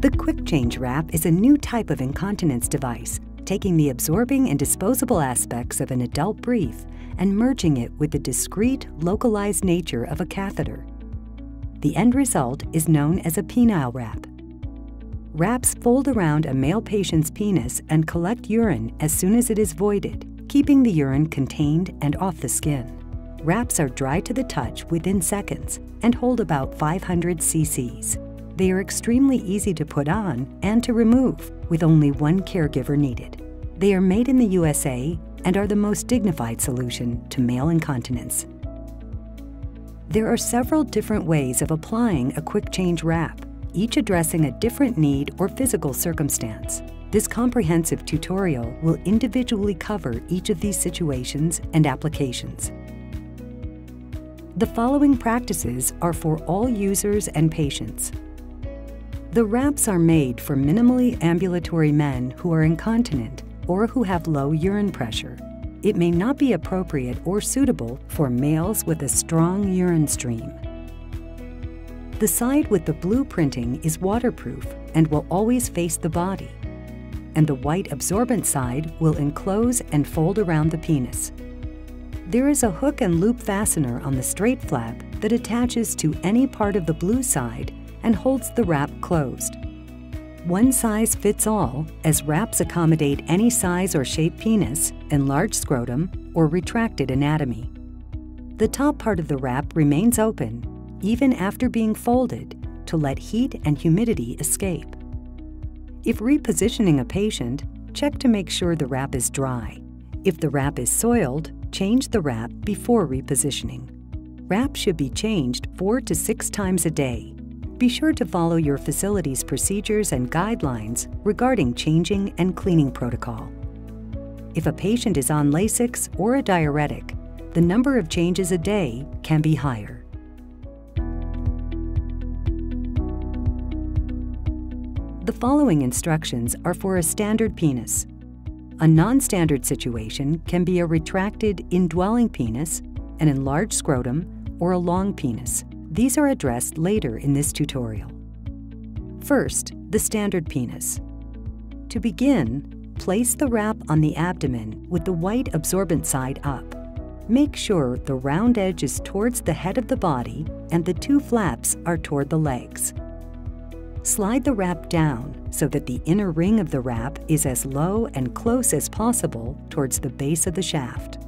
The QuickChange Wrap is a new type of incontinence device, taking the absorbing and disposable aspects of an adult brief and merging it with the discrete, localized nature of a catheter. The end result is known as a penile wrap. Wraps fold around a male patient's penis and collect urine as soon as it is voided, keeping the urine contained and off the skin. Wraps are dry to the touch within seconds and hold about 500 cc's. They are extremely easy to put on and to remove, with only one caregiver needed. They are made in the USA and are the most dignified solution to male incontinence. There are several different ways of applying a QuickChange wrap, each addressing a different need or physical circumstance. This comprehensive tutorial will individually cover each of these situations and applications. The following practices are for all users and patients. The wraps are made for minimally ambulatory men who are incontinent or who have low urine pressure. It may not be appropriate or suitable for males with a strong urine stream. The side with the blue printing is waterproof and will always face the body. And the white absorbent side will enclose and fold around the penis. There is a hook and loop fastener on the straight flap that attaches to any part of the blue side and holds the wrap closed. One size fits all, as wraps accommodate any size or shape penis, enlarged scrotum, or retracted anatomy. The top part of the wrap remains open, even after being folded, to let heat and humidity escape. If repositioning a patient, check to make sure the wrap is dry. If the wrap is soiled, change the wrap before repositioning. Wrap should be changed four to six times a day be sure to follow your facility's procedures and guidelines regarding changing and cleaning protocol. If a patient is on Lasix or a diuretic, the number of changes a day can be higher. The following instructions are for a standard penis. A non-standard situation can be a retracted indwelling penis, an enlarged scrotum, or a long penis. These are addressed later in this tutorial. First, the standard penis. To begin, place the wrap on the abdomen with the white absorbent side up. Make sure the round edge is towards the head of the body and the two flaps are toward the legs. Slide the wrap down so that the inner ring of the wrap is as low and close as possible towards the base of the shaft.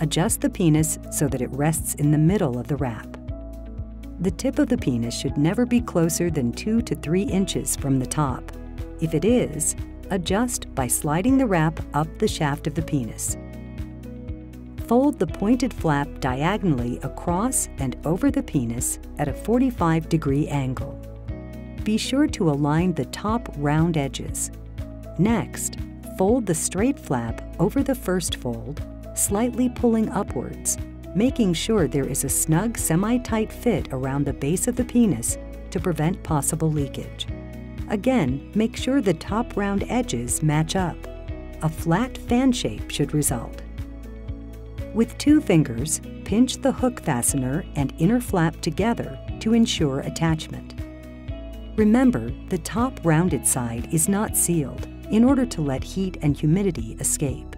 Adjust the penis so that it rests in the middle of the wrap. The tip of the penis should never be closer than 2 to 3 inches from the top. If it is, adjust by sliding the wrap up the shaft of the penis. Fold the pointed flap diagonally across and over the penis at a 45 degree angle. Be sure to align the top round edges. Next, fold the straight flap over the first fold, slightly pulling upwards making sure there is a snug semi-tight fit around the base of the penis to prevent possible leakage. Again, make sure the top round edges match up. A flat fan shape should result. With two fingers, pinch the hook fastener and inner flap together to ensure attachment. Remember, the top rounded side is not sealed in order to let heat and humidity escape.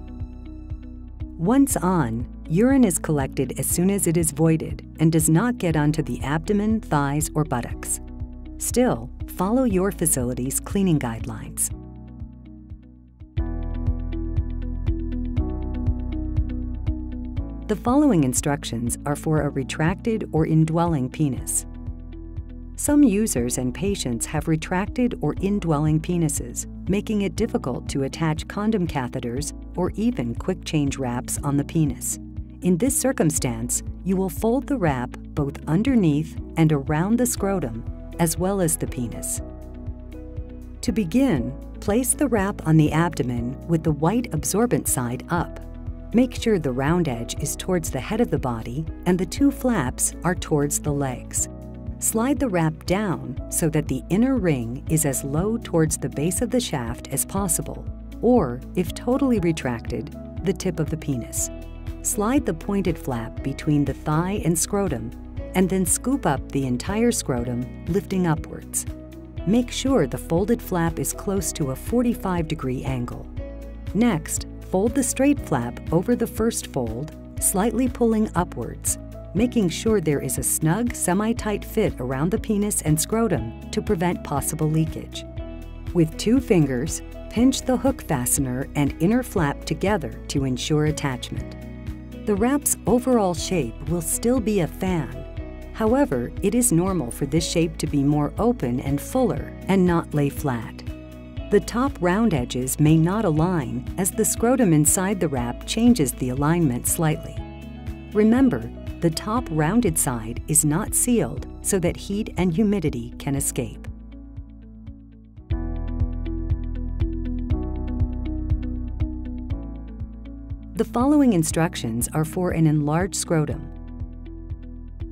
Once on, urine is collected as soon as it is voided and does not get onto the abdomen, thighs, or buttocks. Still, follow your facility's cleaning guidelines. The following instructions are for a retracted or indwelling penis. Some users and patients have retracted or indwelling penises, making it difficult to attach condom catheters or even QuickChange wraps on the penis. In this circumstance, you will fold the wrap both underneath and around the scrotum, as well as the penis. To begin, place the wrap on the abdomen with the white absorbent side up. Make sure the round edge is towards the head of the body and the two flaps are towards the legs. Slide the wrap down so that the inner ring is as low towards the base of the shaft as possible, or, if totally retracted, the tip of the penis. Slide the pointed flap between the thigh and scrotum, and then scoop up the entire scrotum, lifting upwards. Make sure the folded flap is close to a 45 degree angle. Next, fold the straight flap over the first fold, slightly pulling upwards, making sure there is a snug, semi-tight fit around the penis and scrotum to prevent possible leakage. With two fingers, pinch the hook fastener and inner flap together to ensure attachment. The wrap's overall shape will still be a fan. However, it is normal for this shape to be more open and fuller and not lay flat. The top round edges may not align as the scrotum inside the wrap changes the alignment slightly. Remember, the top rounded side is not sealed so that heat and humidity can escape. The following instructions are for an enlarged scrotum.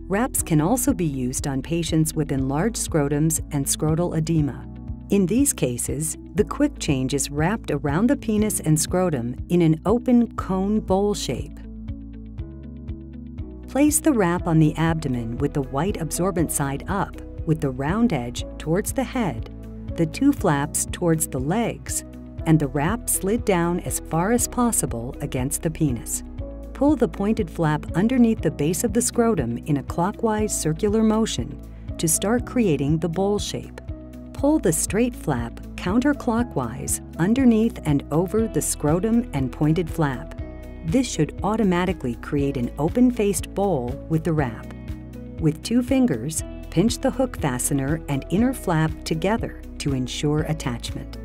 Wraps can also be used on patients with enlarged scrotums and scrotal edema. In these cases, the QuickChange is wrapped around the penis and scrotum in an open cone bowl shape. Place the wrap on the abdomen with the white absorbent side up, with the round edge towards the head, the two flaps towards the legs, and the wrap slid down as far as possible against the penis. Pull the pointed flap underneath the base of the scrotum in a clockwise circular motion to start creating the bowl shape. Pull the straight flap counterclockwise underneath and over the scrotum and pointed flap. This should automatically create an open-faced bowl with the wrap. With two fingers, pinch the hook fastener and inner flap together to ensure attachment.